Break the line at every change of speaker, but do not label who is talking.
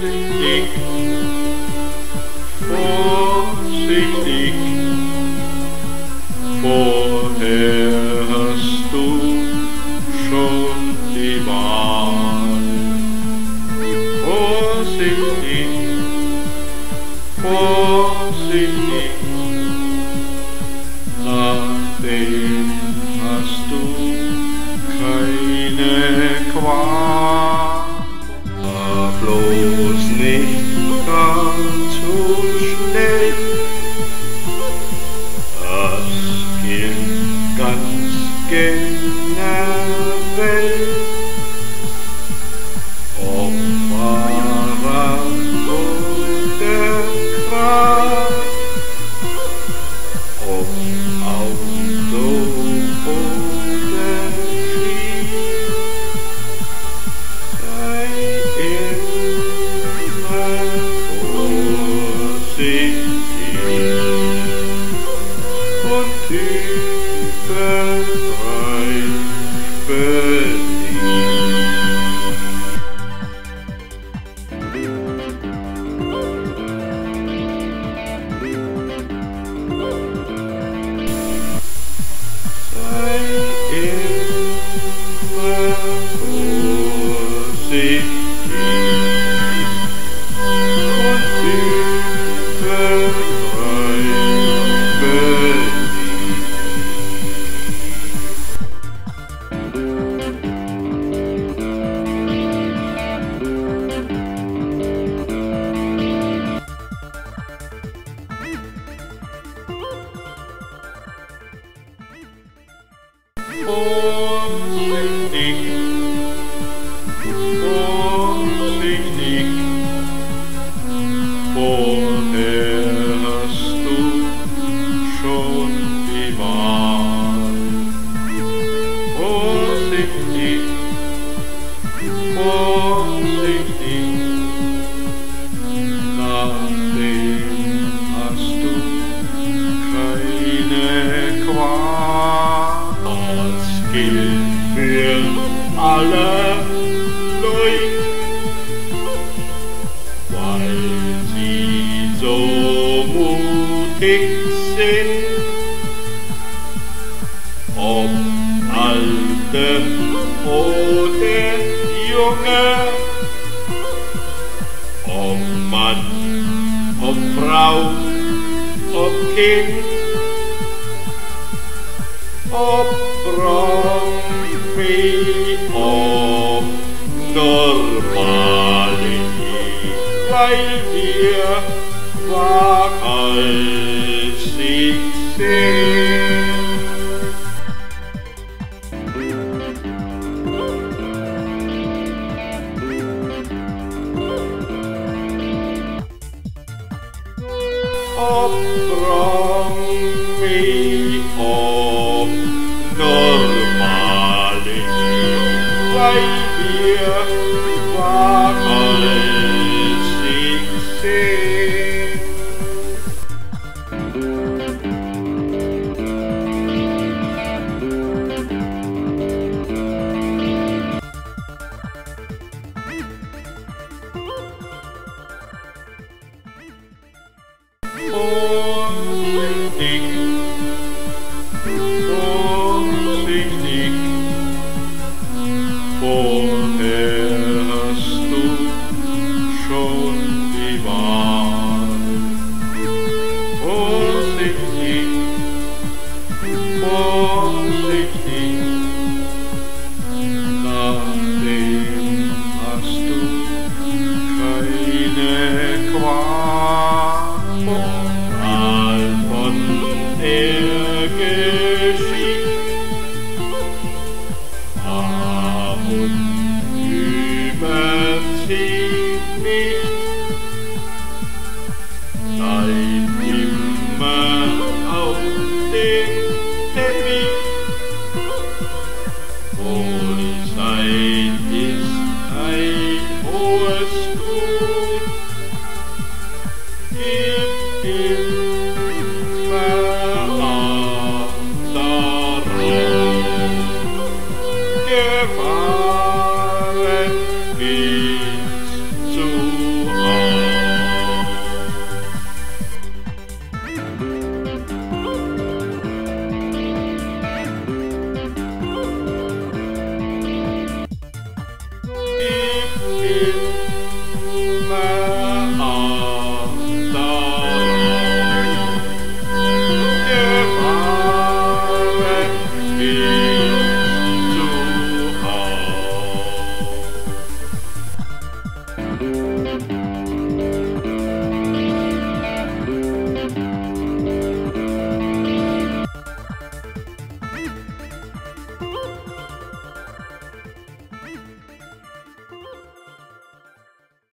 Vorsichtig, nachdem hast du keine und Vorsichtig, biển ale lối quay chỉ dầu mu thích xin om alte ote junge om Mann om Frau om Kind om Braut ob Normale, weil wir. Ob Promi, ob Oh. mercy me. Seid immer auf. Oh. you.